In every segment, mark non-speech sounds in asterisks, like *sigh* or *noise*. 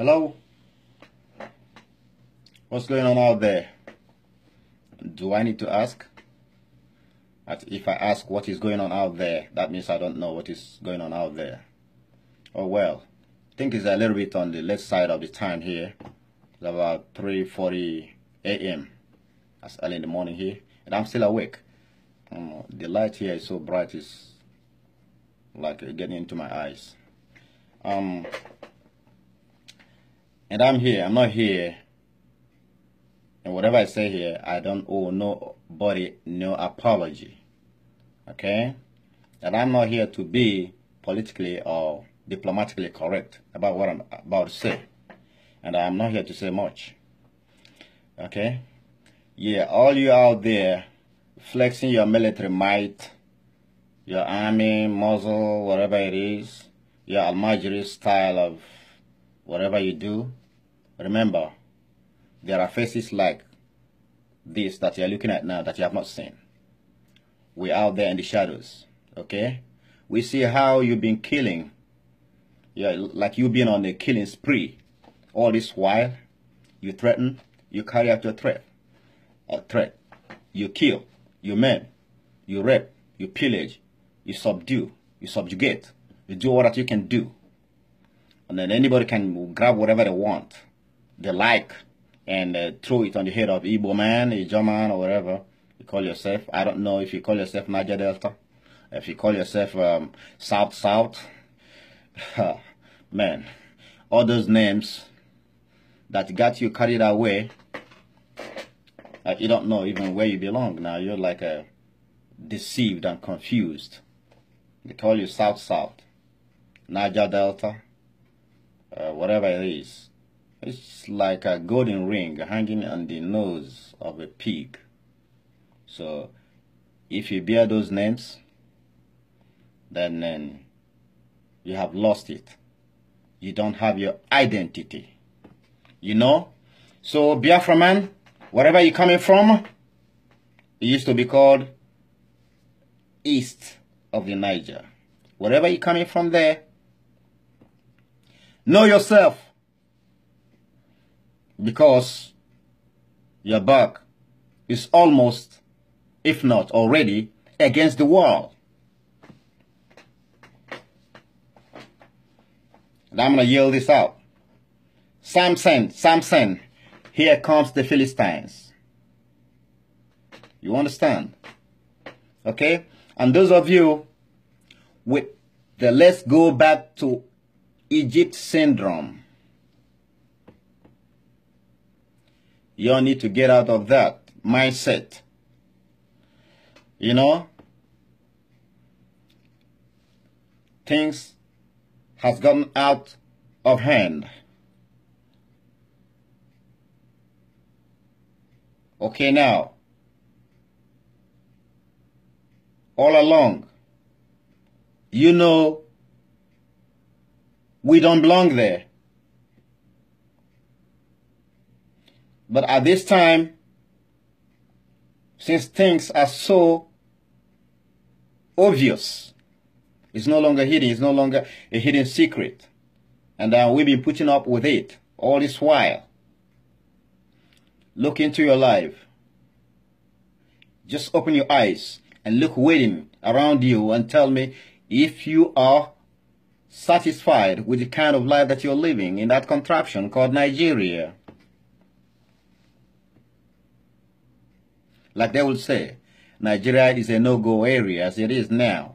Hello? What's going on out there? Do I need to ask? If I ask what is going on out there, that means I don't know what is going on out there. Oh well, I think it's a little bit on the left side of the time here. It's about 3.40 a.m. That's early in the morning here. And I'm still awake. Um, the light here is so bright, it's like getting into my eyes. Um, and I'm here. I'm not here. And whatever I say here, I don't owe nobody no apology. Okay? And I'm not here to be politically or diplomatically correct about what I'm about to say. And I'm not here to say much. Okay? Yeah, all you out there flexing your military might, your army, muzzle, whatever it is, your Almajiri style of whatever you do, remember, there are faces like this that you're looking at now that you have not seen. We're out there in the shadows, okay? We see how you've been killing, yeah, like you've been on a killing spree. All this while, you threaten, you carry out your threat, a threat. You kill, you men, you rape, you pillage, you subdue, you subjugate, you do all that you can do. And then anybody can grab whatever they want, they like, and uh, throw it on the head of Igbo man, a German, or whatever you call yourself. I don't know if you call yourself Niger Delta, if you call yourself um, South South. *laughs* man, all those names that got you carried away, uh, you don't know even where you belong now. You're like a deceived and confused. They call you South South, Niger Delta, uh, whatever it is. It's like a golden ring hanging on the nose of a pig. So, if you bear those names, then, then you have lost it. You don't have your identity. You know? So, Biafra man, wherever you're coming from, it used to be called east of the Niger. Wherever you're coming from there, know yourself because your back is almost, if not already, against the wall. And I'm going to yell this out. Samson, Samson, here comes the Philistines. You understand? Okay? And those of you with the let's go back to Egypt syndrome, you all need to get out of that mindset. You know? Things has gotten out of hand. Okay, now, all along, you know we don't belong there. But at this time, since things are so obvious, it's no longer hidden, it's no longer a hidden secret. And uh, we've been putting up with it all this while. Look into your life. Just open your eyes and look waiting around you and tell me if you are satisfied with the kind of life that you're living in that contraption called Nigeria. Like they will say, Nigeria is a no-go area as it is now.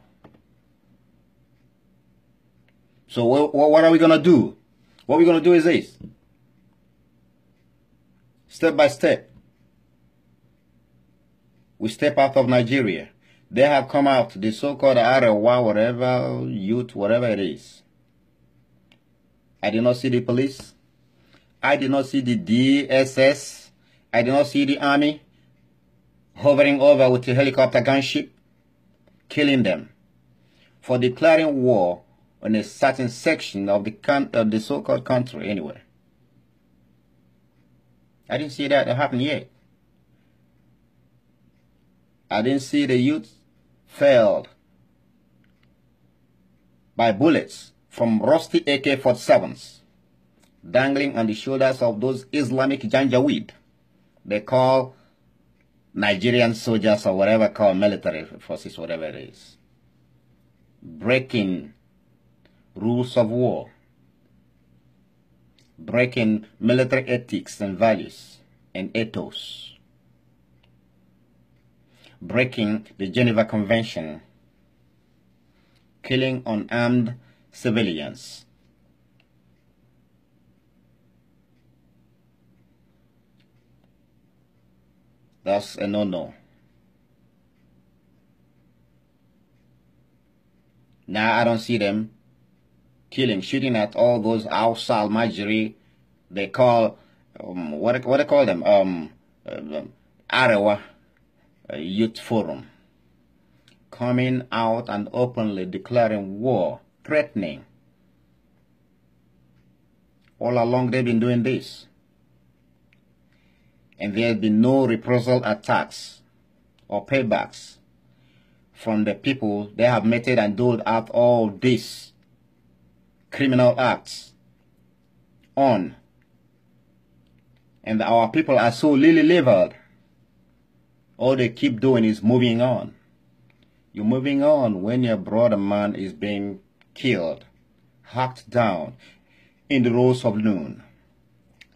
So what are we going to do? What we're going to do is this. Step by step. We step out of Nigeria. They have come out, the so-called Arewa, whatever, youth, whatever it is. I did not see the police. I did not see the DSS. I did not see the army hovering over with a helicopter gunship, killing them for declaring war on a certain section of the, of the so-called country anyway. I didn't see that happen yet. I didn't see the youth felled by bullets from rusty AK-47s. dangling on the shoulders of those Islamic Janjaweed. They call Nigerian soldiers or whatever call military forces, whatever it is. Breaking rules of war. Breaking military ethics and values and ethos. Breaking the Geneva Convention. Killing unarmed civilians That's a no-no. Now I don't see them killing, shooting at all those outside Majiri. They call um, what what they call them um, uh, Arewa uh, Youth Forum, coming out and openly declaring war, threatening. All along they've been doing this and there has been no reprisal attacks or paybacks from the people they have meted and doled out all these criminal acts on. And our people are so lily-livered. All they keep doing is moving on. You're moving on when your brother man is being killed, hacked down in the rose of noon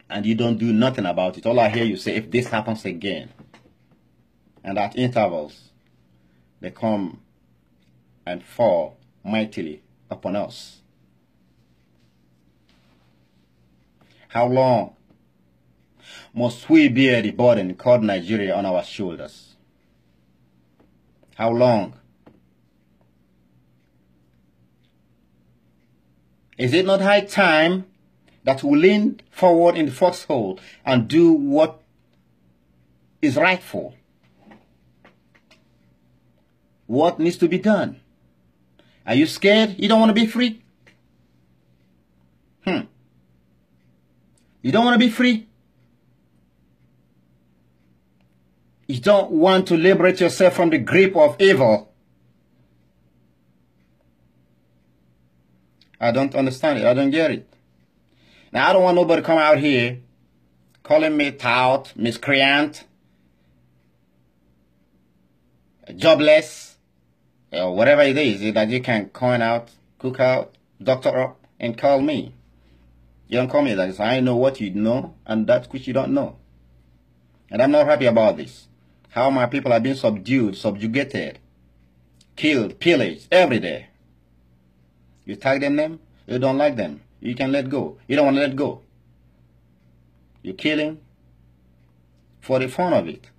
and you don't do nothing about it. All I hear you say, if this happens again, and at intervals, they come and fall mightily upon us. How long must we bear the burden called Nigeria on our shoulders? How long? Is it not high time that will lean forward in the foxhole and do what is rightful. What needs to be done? Are you scared? You don't want to be free? Hmm. You don't want to be free? You don't want to liberate yourself from the grip of evil. I don't understand it. I don't get it. Now, I don't want nobody come out here calling me tout, miscreant, jobless, or whatever it is that you can coin out, cook out, doctor up, and call me. You don't call me that. So I know what you know and that which you don't know. And I'm not happy about this. How my people are being subdued, subjugated, killed, pillaged every day. You tag them them, you don't like them. You can let go. You don't want to let go. You're killing for the fun of it.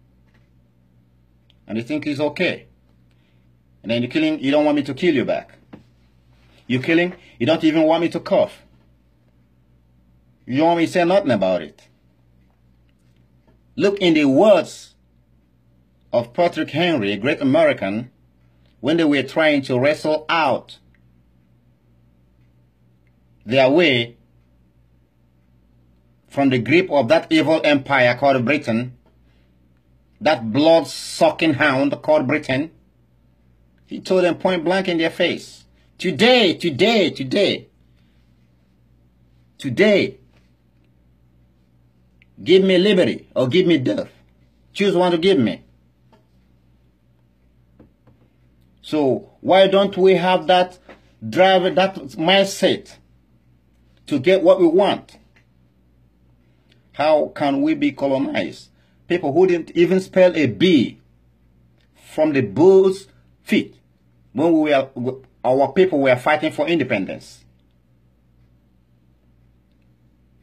And you think it's okay. And then you're killing, you don't want me to kill you back. You're killing, you don't even want me to cough. You don't want me to say nothing about it. Look in the words of Patrick Henry, a great American, when they were trying to wrestle out their way from the grip of that evil empire called Britain, that blood-sucking hound called Britain, he told them point blank in their face, today, today, today, today, give me liberty or give me death. Choose one to give me. So why don't we have that drive, that mindset to get what we want. How can we be colonized? People who didn't even spell a B from the bull's feet when we were, our people were fighting for independence.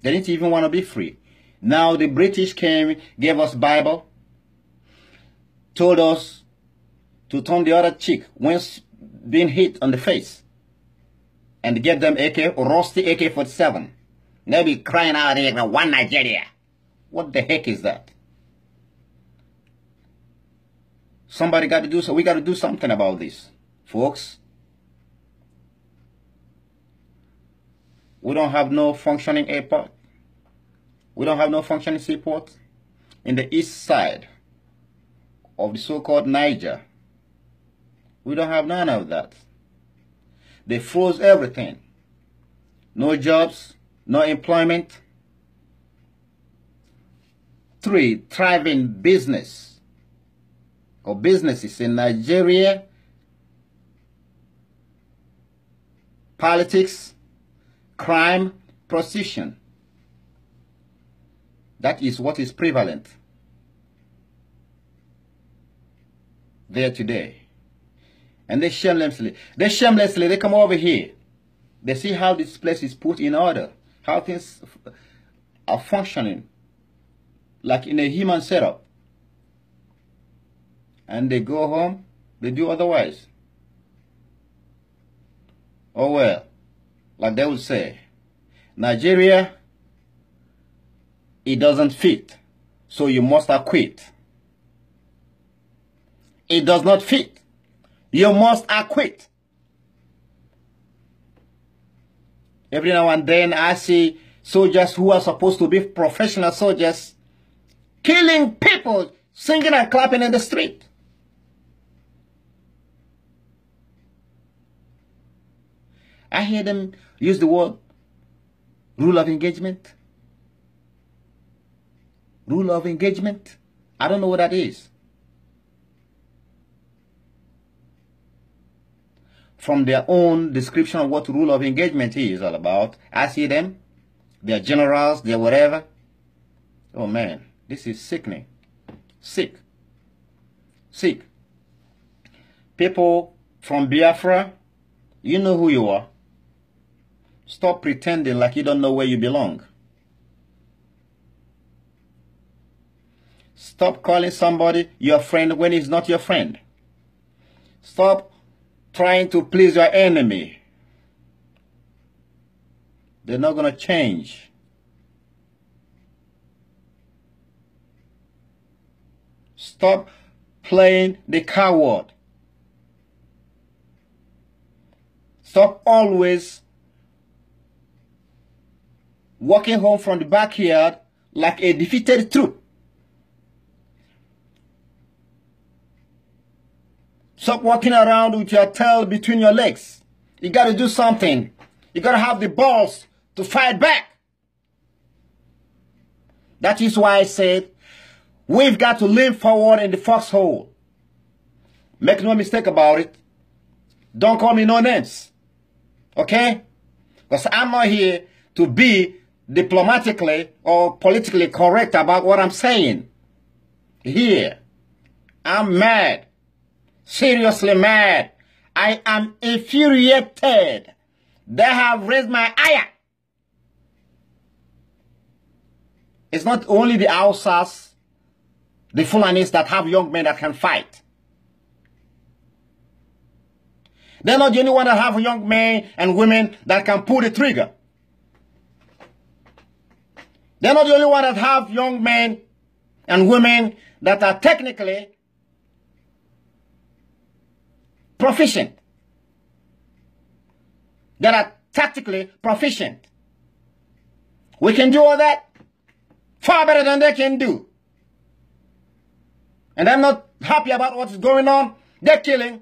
They didn't even want to be free. Now the British came, gave us Bible, told us to turn the other cheek when being hit on the face and give them AK, rusty AK-47. They'll be crying out here, one Nigeria. What the heck is that? Somebody got to do so. We got to do something about this, folks. We don't have no functioning airport. We don't have no functioning seaport in the east side of the so-called Niger. We don't have none of that. They froze everything. No jobs, no employment. Three, thriving business or businesses in Nigeria. Politics, crime, prostitution. That is what is prevalent there today. And they shamelessly, they shamelessly, they come over here. They see how this place is put in order, how things are functioning, like in a human setup. And they go home, they do otherwise. Oh well, like they would say, Nigeria, it doesn't fit, so you must acquit. It does not fit you must acquit. Every now and then I see soldiers who are supposed to be professional soldiers killing people, singing and clapping in the street. I hear them use the word rule of engagement. Rule of engagement. I don't know what that is. From their own description of what rule of engagement is all about. I see them. They're generals, they're whatever. Oh man, this is sickening. Sick. Sick. People from Biafra, you know who you are. Stop pretending like you don't know where you belong. Stop calling somebody your friend when he's not your friend. Stop trying to please your enemy. They're not going to change. Stop playing the coward. Stop always walking home from the backyard like a defeated troop. Stop walking around with your tail between your legs. You got to do something. You got to have the balls to fight back. That is why I said we've got to lean forward in the foxhole. Make no mistake about it. Don't call me no names. Okay? Because I'm not here to be diplomatically or politically correct about what I'm saying. Here. I'm mad seriously mad. I am infuriated. They have raised my ire. It's not only the Hausas, the Fulanis that have young men that can fight. They're not the only one that have young men and women that can pull the trigger. They're not the only one that have young men and women that are technically proficient, that are tactically proficient. We can do all that far better than they can do. And I'm not happy about what's going on. They're killing,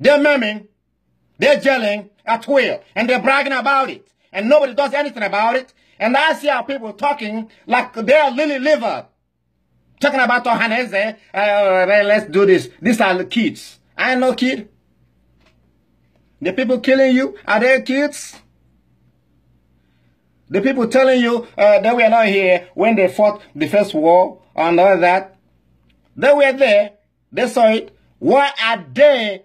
they're maiming, they're gelling at will, and they're bragging about it. And nobody does anything about it. And I see our people talking like they're lily liver. Talking about Ohanaeze, uh, let's do this. These are the kids. I ain't no kid. The people killing you, are they kids? The people telling you uh, that we are not here when they fought the first war and all that, they were there. They saw it. Why are they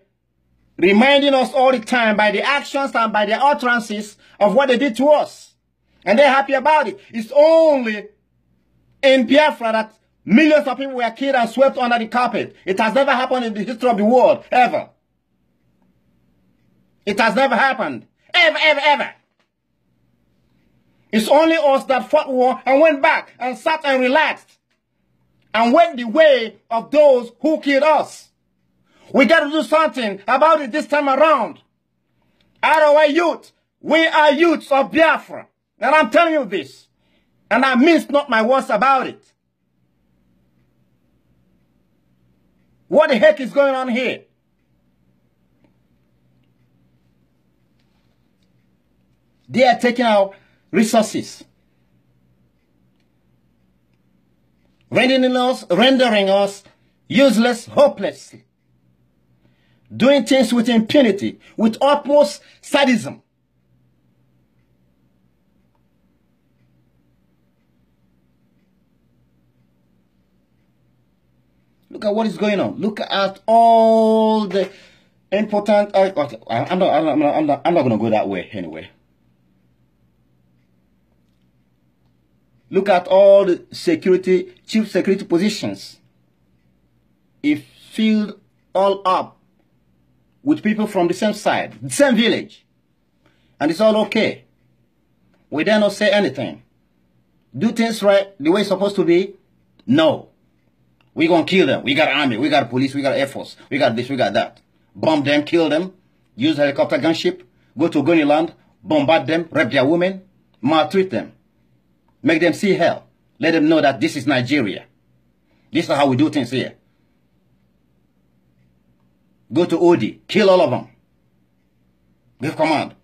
reminding us all the time by the actions and by their utterances of what they did to us? And they're happy about it. It's only in Biafra that Millions of people were killed and swept under the carpet. It has never happened in the history of the world, ever. It has never happened. Ever, ever, ever. It's only us that fought war and went back and sat and relaxed and went the way of those who killed us. We got to do something about it this time around. Our youth, we are youths of Biafra. And I'm telling you this. And I mince not my words about it. What the heck is going on here? They are taking our resources. Rendering us, rendering us useless, hopeless. Doing things with impunity, with utmost sadism. Look at what is going on. Look at all the important. Uh, I'm not. I'm not. I'm not, I'm not going to go that way anyway. Look at all the security, chief security positions. If filled all up with people from the same side, the same village, and it's all okay. We dare not say anything. Do things right the way it's supposed to be? No. We going to kill them. We got army, we got police, we got air force, we got this, we got that. Bomb them, kill them, use helicopter gunship, go to Goni land, bombard them, rape their women, maltreat them. Make them see hell. Let them know that this is Nigeria. This is how we do things here. Go to Odi, kill all of them. Give command.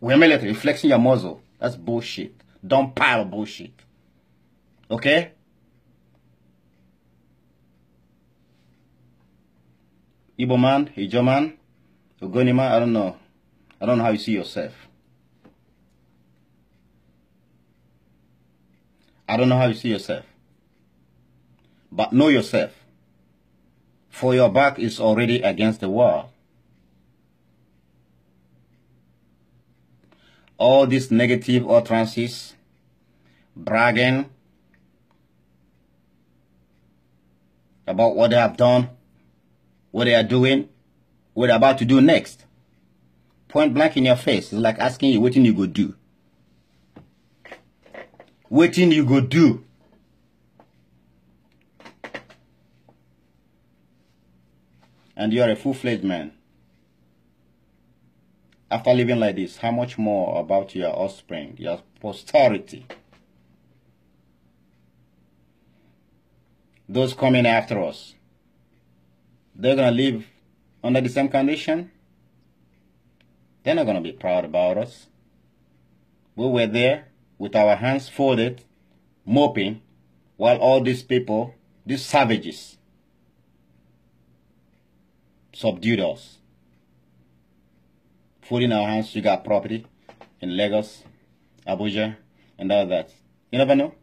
We're military, flexing your muzzle. That's bullshit. Don't pile bullshit. Okay? Igbo man, Ijo man, Ogoni man, I don't know. I don't know how you see yourself. I don't know how you see yourself. But know yourself. For your back is already against the wall. All these negative utterances, bragging about what they have done, what they are doing, what they're about to do next. Point blank in your face. It's like asking you what you go do. Waiting you go do and you are a full-fledged man after living like this how much more about your offspring your posterity those coming after us they're gonna live under the same condition they're not gonna be proud about us we were there with our hands folded, moping, while all these people, these savages, subdued us. Folding our hands you got property in Lagos, Abuja, and all that. You never know.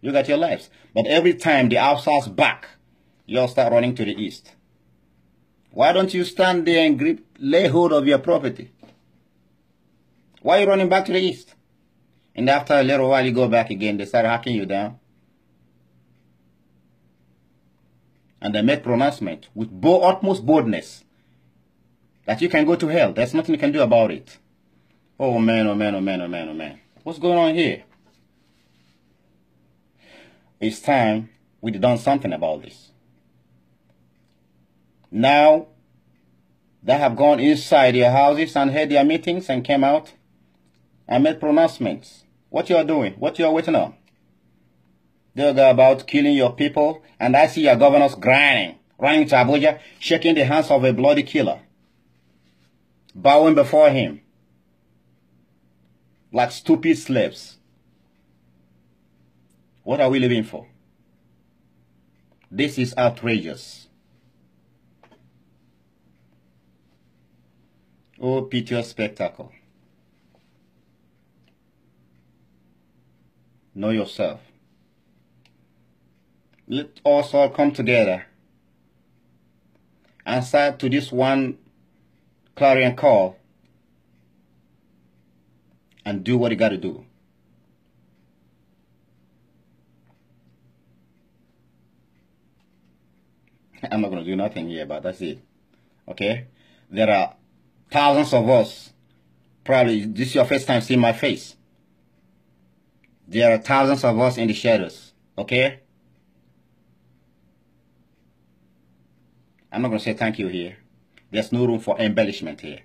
You got your lives. But every time the outside's back, you all start running to the east. Why don't you stand there and grip, lay hold of your property? Why are you running back to the east? And after a little while, you go back again. They start hacking you down. And they make pronouncement with bo utmost boldness that you can go to hell. There's nothing you can do about it. Oh man, oh man, oh man, oh man, oh man. What's going on here? It's time we done something about this. Now, they have gone inside their houses and had their meetings and came out and made pronouncements. What you are doing? What you are waiting on? They'll go about killing your people, and I see your governors grinding, running to Abuja, shaking the hands of a bloody killer, bowing before him like stupid slaves. What are we living for? This is outrageous. Oh, piteous spectacle. Know yourself. Let us all come together and start to this one clarion call and do what you got to do. I'm not going to do nothing here, but that's it. Okay? There are thousands of us. Probably this is your first time seeing my face. There are thousands of us in the shadows. Okay? I'm not going to say thank you here. There's no room for embellishment here.